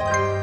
Bye.